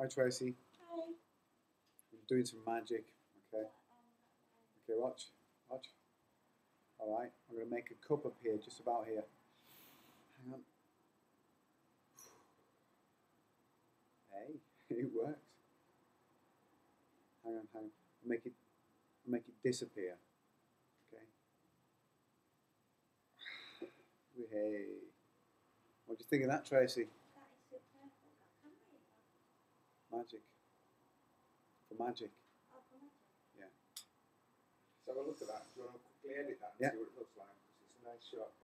Hi Tracy. Hi. I'm doing some magic. Okay. Okay, watch. Watch. Alright, I'm going to make a cup appear just about here. Hang on. Hey, it works. Hang on, hang on. Make it make it disappear. Okay. Hey. What do you think of that, Tracy? That is super. What camera is that? Magic. For magic. Oh, for magic. So have a look at that. Do you want to quickly edit that and Yeah. see what it looks like? 'Cause it's a nice shot.